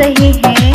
रहे हैं।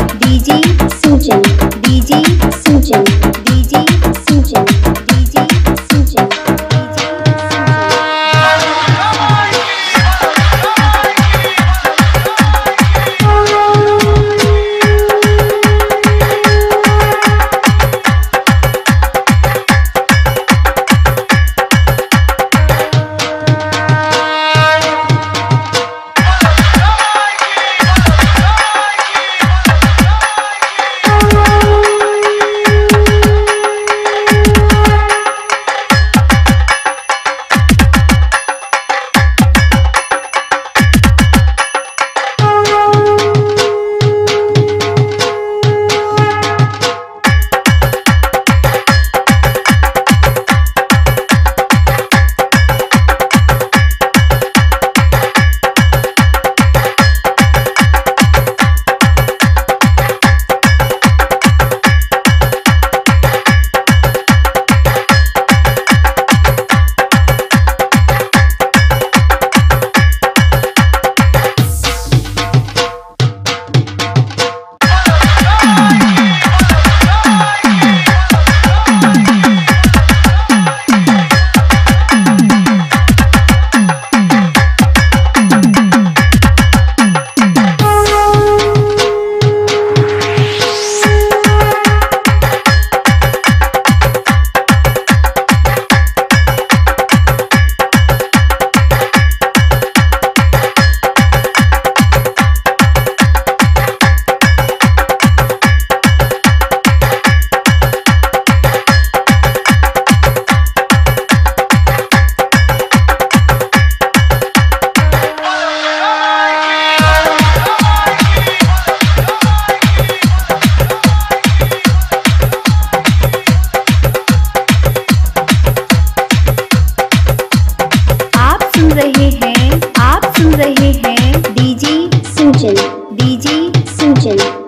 डीजे सूजन।